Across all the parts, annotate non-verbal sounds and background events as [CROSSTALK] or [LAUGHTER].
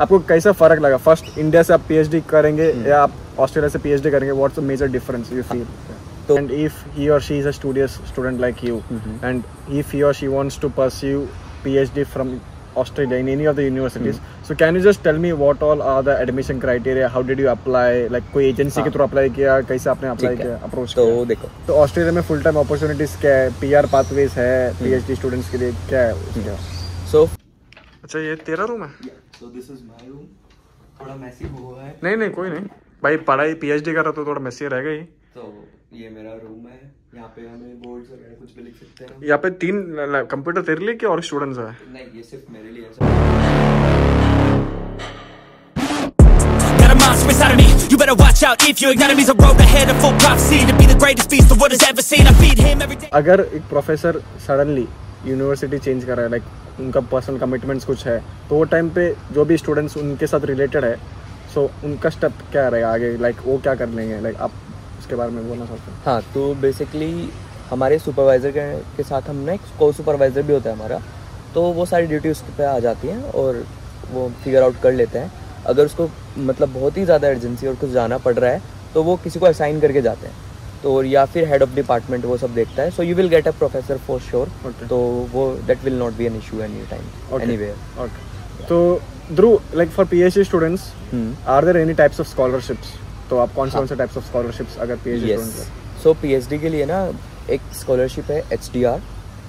आपको कैसा फ़र्क लगा? फ़र्स्ट इंडिया से आप पीएचडी करेंगे hmm. या आप ऑस्ट्रेलिया से पीएचडी करेंगे? What's the major difference you feel तो and if he or she is a studious student like you and if he or she wants to pursue PhD from Australia in any of the universities so can you just tell me what all are the admission criteria how did you apply like कोई agency के through apply किया? कैसे आपने apply किया? Approach तो देखो। तो Australia में फुल टाइम अपॉर्चुनिटीज़ क्या है? पीआर पाथवेज है पीएचडी स्टूडेंट्स के लिए क्या है सो अच्छा ये तेरा रूम है. So this is my room थोड़ा मैसी हुआ है। नहीं नहीं कोई नहीं। भाई पढ़ाई पीएचडी कर रहा तो थोड़ा मैसी रहेगा ही। तो ये मेरा रूम है। यहाँ पे हमें बोर्ड्स वगैरह कुछ भी लिख सकते हैं। यहाँ पे तीन कंप्यूटर तेरे लिए और स्टूडेंट्स है? नहीं ये सिर्फ़ मेरे लिए है. अगर एक प्रोफेसर सडनली यूनिवर्सिटी चेंज कर रहा है लाइक उनका पर्सनल कमिटमेंट्स कुछ है। तो वो टाइम पे जो भी स्टूडेंट्स उनके साथ रिलेटेड है सो उनका स्टेप क्या रहेगा आगे? लाइक like, वो क्या कर लेंगे? लाइक like, आप उसके बारे में बोलना चाहते हैं। हाँ तो बेसिकली हमारे सुपरवाइज़र के, के साथ हम ना एक को सुपरवाइज़र भी होता है हमारा। तो वो सारी ड्यूटी उसके पे आ जाती हैं और वो फिगर आउट कर लेते हैं। अगर उसको मतलब बहुत ही ज़्यादा अर्जेंसी और कुछ जाना पड़ रहा है तो वो किसी को असाइन करके जाते हैं। तो या फिर हेड ऑफ़ डिपार्टमेंट वो सब देखता है। So you will get a professor for sure तो वो that will not be an issue any time. Any okay तो Dhruv like for PhD students are there any types of scholarships तो आप कौन से कौन से टाइप्स ऑफ़ स्कॉलरशिप्स अगर पीएचडी यस सो पी के लिए ना एक स्कॉलरशिप है एच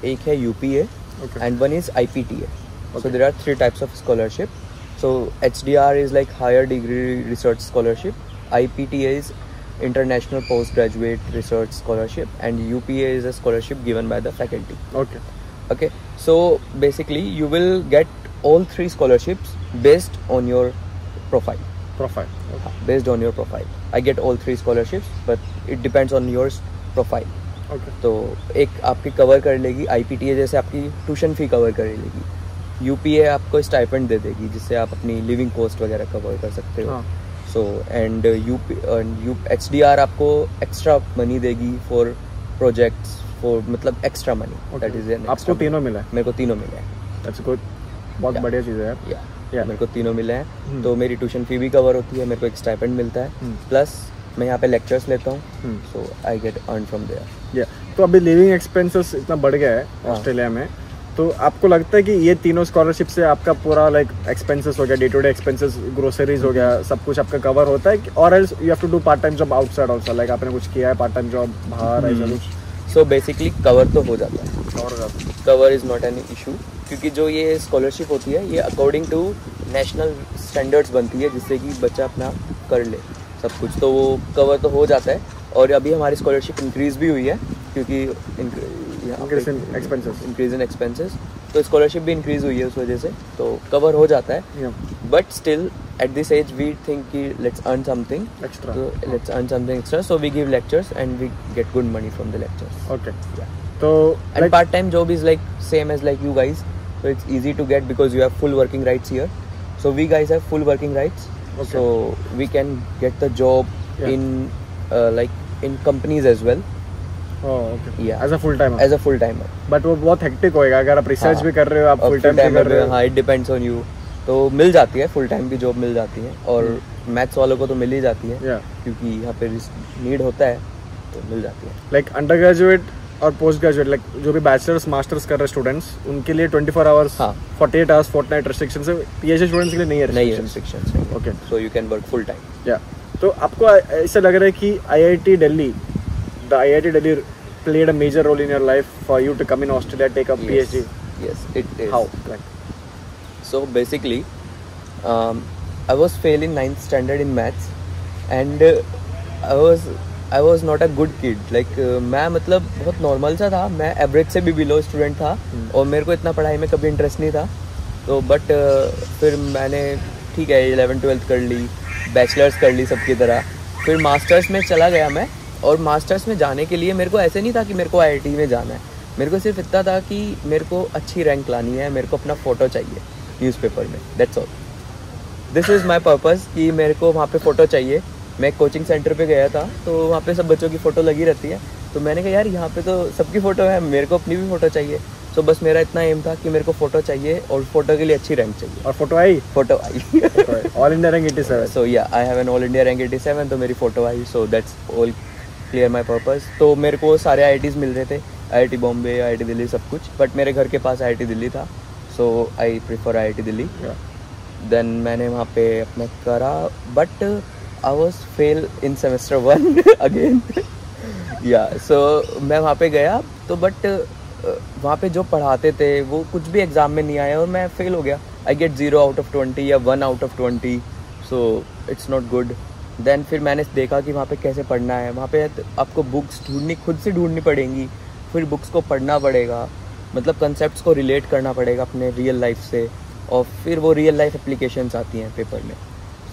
एक है U P Okay. And one is I P T A so. There are three types of scholarship so H D R is like higher degree research scholarship I P T A is graduate research scholarship and U P A is a scholarship given by the faculty okay okay. So basically you will get all three scholarships based on your profile. Profile based on your profile. I get all three scholarships but it depends on your profile. Okay तो एक आपकी cover कर लेगी आई जैसे आपकी tuition fee cover कर लेगी। यू आपको स्टाइपेंड दे देगी जिससे आप अपनी लिविंग कॉस्ट वगैरह कवर कर सकते हो। हाँ। So and you U H D R आपको एक्स्ट्रा मनी देगी फॉर प्रोजेक्ट्स फॉर मतलब एक्स्ट्रा मनी दैट इज़ आपको तीनों मिला है? मेरे को तीनों मिले हैं. दैट्स गुड बहुत बढ़िया चीज़ है या Yeah. मेरे को तीनों मिले हैं. Hmm. तो मेरी ट्यूशन फ़ी भी कवर होती है मेरे को एक स्टाइपेंड मिलता है. Hmm. प्लस मैं यहाँ पे लेक्चर्स लेता हूँ. Hmm. So I get earn from there या तो अभी लिविंग एक्सपेंसेस इतना बढ़ गया है हाँ। ऑस्ट्रेलिया में. तो आपको लगता है कि ये तीनों स्कॉलरशिप से आपका पूरा लाइक एक्सपेंसेस हो गया day to day expenses groceries हो गया सब कुछ आपका कवर होता है और else you have to do part time job outside also like आपने कुछ किया है पार्ट टाइम जॉब बाहर ऐसा Hmm. कुछ? सो बेसिकली कवर तो हो जाता है। है cover is not an issue क्योंकि जो ये स्कॉलरशिप होती है ये अकॉर्डिंग टू नेशनल स्टैंडर्ड्स बनती है जिससे कि बच्चा अपना कर ले सब कुछ। तो वो कवर तो हो जाता है और अभी हमारी स्कॉलरशिप इंक्रीज भी हुई है क्योंकि इंक्रीज इन एक्सपेंसेस तो स्कॉलरशिप भी इंक्रीज हुई है उस वजह से तो कवर हो जाता है। But still at this age we think की let's earn something extra let's earn something extra so we give lectures and we get good money from the lectures okay तो and part time job is like same as like you guys so it's easy to get because you have full working rights here so we guys have full working rights so we can get the job in like in companies as well as a full. But वो बहुत hectic होएगा। अगर आप research भी कर रहे हो आप फुल टाइम कर रहे हो। हाँ. तो मिल जाती है फुल टाइम भी जॉब मिल जाती है। और मैथ्स वालों को तो मिल ही जाती है। क्योंकि यहाँ पे नीड होता है तो मिल जाती है। लाइक अंडर ग्रेजुएट और पोस्ट ग्रेजुएट लाइक जो भी बैचलर्स मास्टर्स कर रहे स्टूडेंट्स उनके लिए 24 फोर आवर्स हाँ। 48 आवर्स फोर्टनाइट रेस्ट्रिक्शन है। पीएचडी स्टूडेंट्स के लिए नहीं है नहीं है restrictions. restrictions so you can work full time या तो आपको ऐसा लग रहा है कि IIT Delhi the IIT Delhi played a major role in your life for you to come in Australia take up PhD yes it is how like So basically, um, I was fail in ninth standard in maths, and uh, I was I was not a good kid. Like uh, मैं मतलब बहुत normal सा था मैं average से भी below student था और मेरे को इतना पढ़ाई में कभी इंटरेस्ट नहीं था तो बट फिर मैंने ठीक है इलेवन ट्वेल्थ कर ली बैचलर्स कर ली सबकी तरह फिर मास्टर्स में चला गया मैं और मास्टर्स में जाने के लिए मेरे को ऐसे नहीं था कि मेरे को आईआईटी में जाना है। मेरे को सिर्फ़ इतना था कि मेरे को अच्छी रैंक लानी है मेरे को अपना फ़ोटो चाहिए न्यूज़पेपर में that's all this is my purpose कि मेरे को वहाँ पे फ़ोटो चाहिए। मैं कोचिंग सेंटर पे गया था तो वहाँ पे सब बच्चों की फ़ोटो लगी रहती है। तो मैंने कहा यार यहाँ पे तो सबकी फ़ोटो है मेरे को अपनी भी फ़ोटो चाहिए। सो बस मेरा इतना एम था कि मेरे को फ़ोटो चाहिए और फ़ोटो के लिए अच्छी रैंक चाहिए। और फ़ोटो आई? Photo I. All India rank 87 so yeah I have an all India rank 87 तो मेरी photo I. So that's all clear my purpose तो मेरे को सारे आई मिल रहे थे आई बॉम्बे आई दिल्ली सब कुछ बट मेरे घर के पास आई दिल्ली था so I prefer I Delhi then मैंने वहाँ पे अपना करा but I was fail in semester one again yeah so मैं वहाँ पे गया तो बट वहाँ पे जो पढ़ाते थे वो कुछ भी एग्ज़ाम में नहीं आया और मैं फेल हो गया. I get zero out of twenty yeah one out of twenty so it's not good then फिर मैंने देखा कि वहाँ पे कैसे पढ़ना है। वहाँ पे आपको बुक्स ढूंढनी, खुद से ढूंढनी पड़ेंगी। फिर बुक्स को पढ़ना पड़ेगा। मतलब कंसेप्ट को रिलेट करना पड़ेगा अपने रियल लाइफ से। और फिर वो रियल लाइफ एप्लीकेशंस आती हैं पेपर में।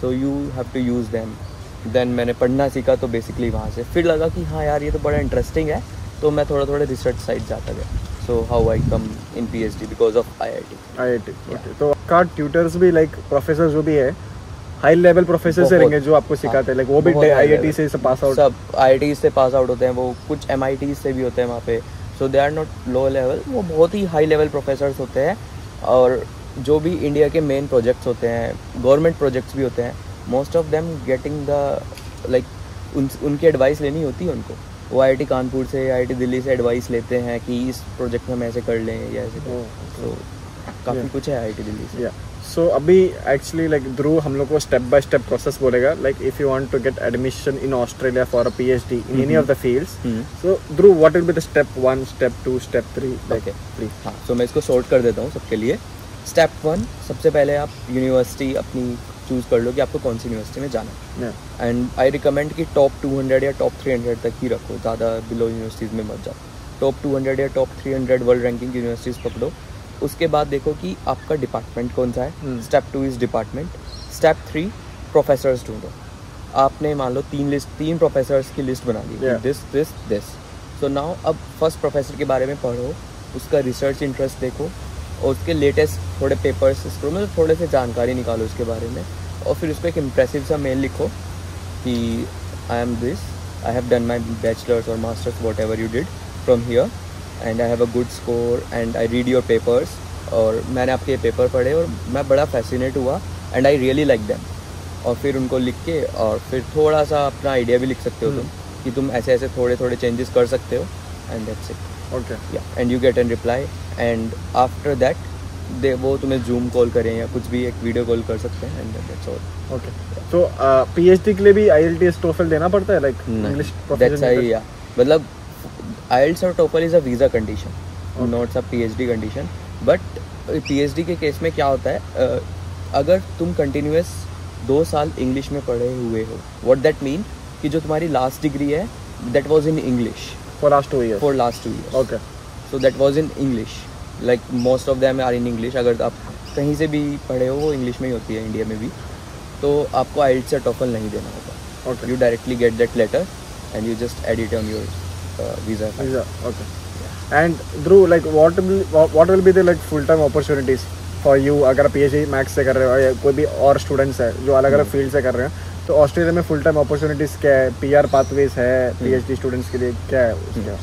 So you have to use them then मैंने पढ़ना सीखा तो बेसिकली वहाँ से। फिर लगा कि हाँ यार, ये तो बड़ा इंटरेस्टिंग है। तो मैं थोड़ा थोड़ा रिसर्च साइड जाता गया। So how I come in P H D because of I I T I I T तो आपका ट्यूटर्स भी लाइक प्रोफेसर जो भी है हाई लेवल प्रोफेसर से रहेंगे जो आपको सिखाते हैं। लाइक वो भी बहुत high आई आई टी से पास आउट सब आईआईटी से पास आउट होते हैं वो कुछ एमआईटी से भी होते हैं वहाँ पे। So they are not low level वो बहुत ही हाई लेवल प्रोफेसर होते हैं। और जो भी इंडिया के मेन प्रोजेक्ट्स होते हैं गवर्नमेंट प्रोजेक्ट्स भी होते हैं most of them getting the like उन उनकी एडवाइस लेनी होती है उनको। वो आईआईटी कानपुर से आई दिल्ली से एडवाइस लेते हैं कि इस प्रोजेक्ट में हम ऐसे कर लें या ऐसे करें तो काफ़ी कुछ है आईआईटी दिल्ली से। या सो अभी एक्चुअली लाइक ध्रुव हम लोग को स्टेप बाय स्टेप प्रोसेस बोलेगा like if you want to get admission in Australia for a PhD in any of the fields. So Dhruv what will be the step one step two step three like Okay. Please हाँ तो मैं इसको short कर देता हूँ सबके लिए। Step one सबसे पहले आप यूनिवर्सिटी अपनी चूज़ कर लो कि आपको कौन सी यूनिवर्सिटी में जाना है। एंड आई रिकमेंड कि टॉप 200 या टॉप 300 तक ही रखो ज़्यादा बिलो यूनिवर्सिटीज़ में मत जाओ। टॉप 200 या टॉप 300 वर्ल्ड रैंकिंग यूनिवर्सिटीज़ पकड़ो। उसके बाद देखो कि आपका डिपार्टमेंट कौन सा है। Step two is department step three professors ढूंढो। आपने मान लो तीन लिस्ट तीन प्रोफेसर्स की लिस्ट बना ली। This this this so now अब फ़र्स्ट प्रोफेसर के बारे में पढ़ो। उसका रिसर्च इंटरेस्ट देखो। और उसके लेटेस्ट थोड़े पेपर्स इसको मतलब थोड़े से जानकारी निकालो उसके बारे में। और फिर उस पर एक इम्प्रेसिव सा मेल लिखो कि I am this I have done my bachelors और masters whatever you did from here and I have a good score and I read your papers और मैंने आपके पेपर पढ़े और मैं बड़ा फैसिनेट हुआ and I really like them और फिर उनको लिख के और फिर थोड़ा सा अपना आइडिया भी लिख सकते हो तुम कि तुम ऐसे ऐसे थोड़े थोड़े चेंजेस कर सकते हो and that's it okay yeah and you get an reply and after that they वो तुम्हें जूम कॉल करें या कुछ भी एक वीडियो कॉल कर सकते हैं एंड दैट्स ऑल ओके तो पीएचडी के लिए भी आईएलटीएस टोफल देना पड़ता है? लाइक इंग्लिश दैट्स आई या मतलब IELTS और TOEFL is a visa condition not's a PhD condition but PhD के केस में क्या होता है अ, अगर तुम कंटिन्यूस दो साल इंग्लिश में पढ़े हुए हो वॉट दैट मीन कि जो तुम्हारी लास्ट डिग्री है that was in English for last two years for last two years okay so that was in English like most of them are in English अगर आप कहीं से भी पढ़े हो वो इंग्लिश में ही होती है इंडिया में भी तो आपको आइल्स या टॉफल नहीं देना होगा. You directly get that letter and you just edit on your visa Visa, okay. Yeah. And Dhruv, like what will what will be the like full time opportunities for you? अगर आप PhD मैथ्स से कर रहे हो या कोई भी और स्टूडेंट्स है जो अलग अलग फ़ील्ड से कर रहे हैं तो ऑस्ट्रेलिया में फुल टाइम अपॉर्चुनिटीज़ क्या है? पी आर पाथवेज है पीएचडी स्टूडेंट्स के लिए क्या है उसका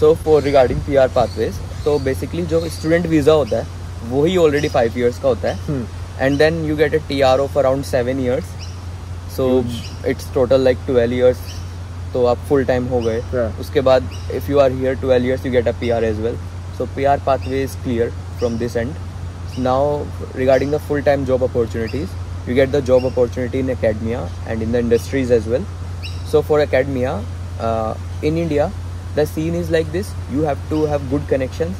so for regarding P R pathways तो बेसिकली जो स्टूडेंट वीज़ा होता है वही ऑलरेडी फाइव ईयर्स का होता है. And then you get a T R of around seven years so it's total like twelve years तो आप फुल टाइम हो गए। उसके बाद if you are here twelve years you get a P are as well so P R pathway is clear from this end now regarding the full time job opportunities you get the job opportunity in academia and in the industries as well so for academia in India the scene is like this you have to have good connection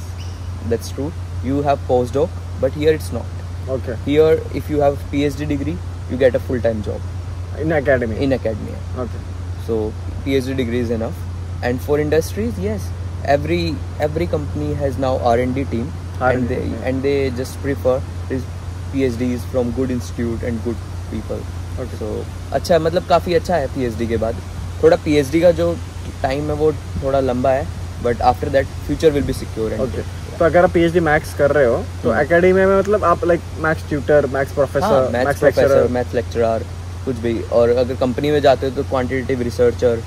that's true you have post doc but here it's not okay here if you have P H D degree you get a full time job in academy in academy okay so phd degree is enough. And for industries yes. Every every company has now r&d team. R&D, and they yeah. and they just prefer these phds from good institute and good people. Okay. so अच्छा है मतलब काफ़ी अच्छा है phd के बाद. थोड़ा phd का जो टाइम है वो थोड़ा लंबा है but after that future will be secure okay तो अगर आप पीएचडी मैथ्स कर रहे हो तो। एकेडमी में मतलब आप like maths tutor maths professor maths professor lecturer maths lecturer कुछ भी. और अगर कंपनी में जाते हो तो quantitative researcher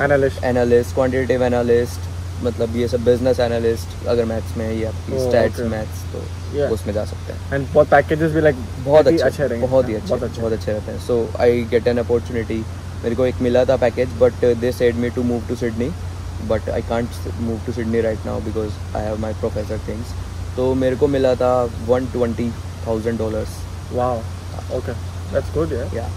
analyst analyst quantitative analyst मतलब ये सब बिज़नेस एनालिस्ट अगर मैथ्स में ये आपकी स्टैट्स मैथ्स तो Yeah. उसमें जा सकते हैं। एंड बहुत पैकेजेस भी लाइक बहुत अच्छे अच्छे रहेंगे। बहुत ही हाँ, अच्छे बहुत अच्छे। बहुत अच्छे रहते हैं। So I get an opportunity मेरे को एक मिला था package but they said me to move to Sydney but I can't move to Sydney right now because I have my professor things तो मेरे को मिला था one twenty thousand dollars wow okay that's good yeah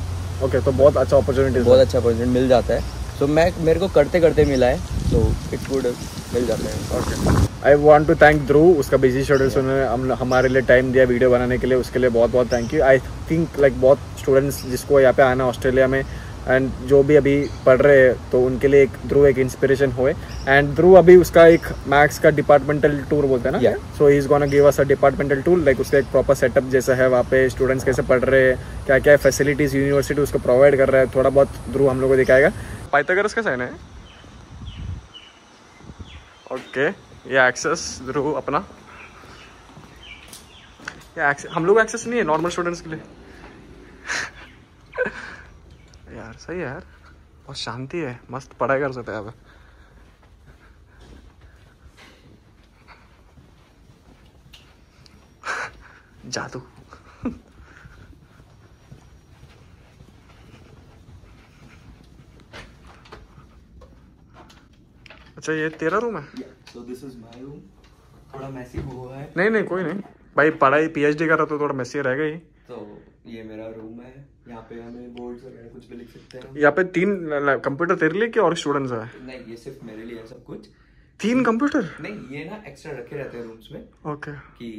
okay तो बहुत अच्छा opportunity बहुत अच्छा अपॉर्चुनिटी मिल जाता है। सो मैं, मेरे को करते करते मिला है तो इट वुड मिल जाते हैं। I want to thank Dhruv उसका बिज़ी शेड्यूल से उन्होंने हम, हमारे लिए टाइम दिया वीडियो बनाने के लिए, उसके लिए बहुत बहुत thank you I think like बहुत स्टूडेंट्स जिसको यहाँ पे आना ऑस्ट्रेलिया में एंड जो भी अभी पढ़ रहे हैं तो उनके लिए एक ध्रुव एक इंस्पिरेशन हुए। एंड ध्रुव अभी उसका एक मैथ्स का डिपार्टमेंटल टूर बोलते हैं ना? So he is gonna give us a departmental tour like उसका एक प्रॉपर सेटअप जैसा है वहाँ पे स्टूडेंट्स कैसे पढ़ रहे हैं क्या क्या फैसिलिटीज़ यूनिवर्सिटी उसको प्रोवाइड कर रहा है थोड़ा बहुत ध्रुव हम लोग को दिखाएगा। पाइथागोरस का साइन है। ओके ये एक्सेस ध्रुव अपना। ये एक्सेस हम लोग एक्सेस नहीं है नॉर्मल स्टूडेंट्स के लिए। [LAUGHS] यार सही है यार। बहुत शांति है मस्त पढ़ाई कर सकते हैं अब जादू। अच्छा ये तेरा रूम है? So this is my room थोड़ा मैसी हुआ है। नहीं नहीं कोई नहीं। भाई पढ़ाई पीएचडी कर रहा तो थोड़ा मैसी रहेगा ही तो ये मेरा रूम है। यहाँ पे हमें कुछ भी लिख सकते हैं। यहाँ पे तीन कंप्यूटर तेरे लिए और स्टूडेंट्स है? नहीं ये सिर्फ़ मेरे लिए है सब कुछ। तीन कंप्यूटर नहीं ये ना एक्स्ट्रा रखे रहते हैं रूम्स में ओके कि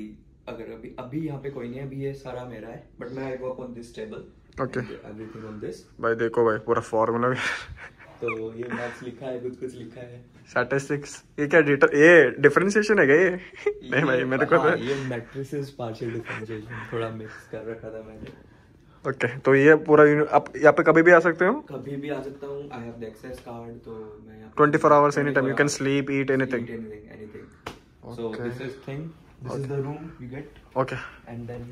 अगर अभी अभी यहाँ पे कोई नहीं है अभी ये सारा मेरा है बट मैं I work on this table Okay. Everything on this भाई देखो भाई पूरा फॉर्मूला तो ये मैथ्स लिखा है कुछ कुछ लिखा है। स्टैटिस्टिक्स ये क्या डेटा ये डिफरेंशिएशन है क्या ये? नहीं भाई मेरे को हाँ, तो ये मैट्रिसेस पार्शियल डिफरेंशिएशन थोड़ा मिक्स कर रखा था मैंने। ओके तो ये पूरा आप यहाँ पे कभी भी आ सकते हो कभी भी आ सकता हूँ I have the access card तो मैं यहाँ 24 hours anytime you can sleep eat anything anything anything so Okay. this is thing this is the room you get okay and then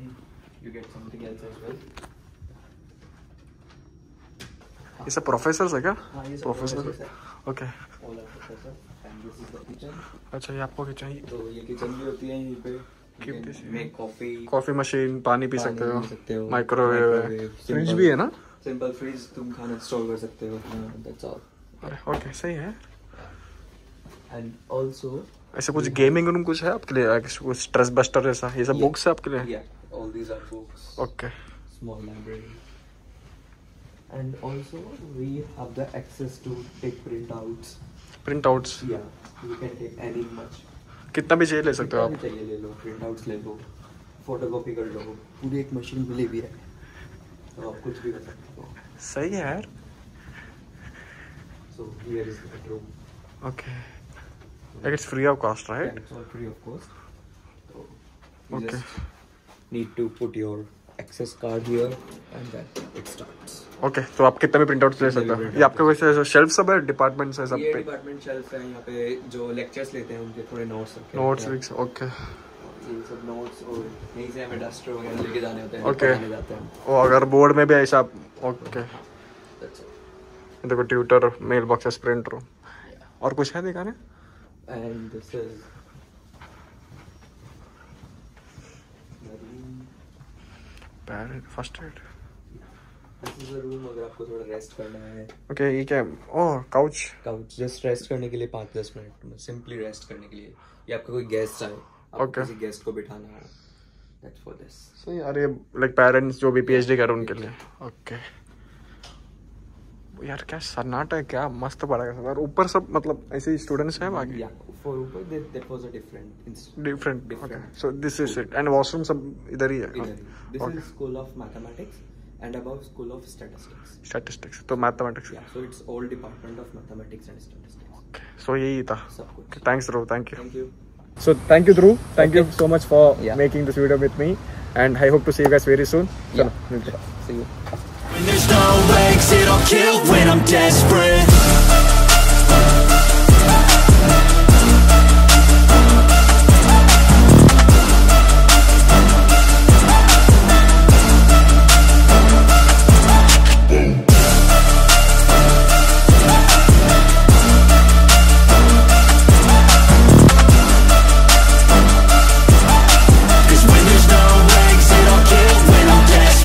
you get something else as well ये सब professor है क्या हाँ ये professor okay all are professor and this is the kitchen अच्छा ये आपको चाहिए तो ये किचन भी होती है यहीं पे कॉफ़ी कॉफ़ी मशीन पानी पी सकते हो हो माइक्रोवेव है। फ्रिज भी है ना? सिंपल फ्रिज तुम खाना इंस्टॉल कर सकते हो दैट्स ऑल अरे ओके सही है। एंड आल्सो ऐसे कुछ गेमिंग रूम कुछ है आपके लिए? कुछ स्ट्रेस बस्टर जैसा ये सब बुक्स है आपके लिए? All these are books okay small library. And also we have the access to take printouts. Printouts yeah you can take any much. कितना भी चाहिए ले सकते हो आप। चाहिए ले लो प्रिंट आउट ले लो फोटोकॉपी कर लो पूरी एक मशीन मिली भी है तो आप कुछ भी कर सकते हो। सही है यार। So here is the bedroom okay like it's free of cost right it's all free of cost. So you Okay. just need to put your access card here and then it starts. Okay तो आप कितना भी print out ले सकते हो? ये आपके वैसे शेल्फ सब है डिपार्टमेंट्स है सब ये पे डिपार्टमेंट शेल्फ है यहाँ पे जो लेक्चर्स लेते हैं उनके थोड़े नोट्स रखे नोट्स हैं। ओके ये सब नोट्स और यहीं से हमें डस्टर वगैरह लेके जाने होते हैं और अगर बोर्ड में भी ऐसा ओके देखो ट्यूटर मेल बॉक्सेस प्रिंट और कुछ है दिखाने? And this is the room. Parent first aid This is the room अगर आपको थोड़ा रेस्ट करना है। ओके ये क्या? Oh couch couch just rest करने के लिए पाँच दस मिनट सिंपली रेस्ट करने के लिए। या आपका कोई गेस्ट आए ओके Okay. किसी गेस्ट को बिठाना है। दैट्स फॉर दिस सही यार ये लाइक पेरेंट्स जो भी पीएचडी कर रहे हैं उनके लिए। ओके यार क्या सन्नाटा है क्या मस्त पड़ा था ऊपर सब मतलब ऐसे स्टूडेंट्स हैं बाकी? फॉर ऊपर there was a different different okay so this is it and washroom सब इधर ही है this is school of mathematics and above school of statistics statistics तो mathematics yeah so it's all department of mathematics and statistics okay so यही था okay thanks bro thank you thank you so thank you Dhruv thank you so much for making this video with me and i hope to see you guys very soon. Yeah. so see you. Kill when I'm desperate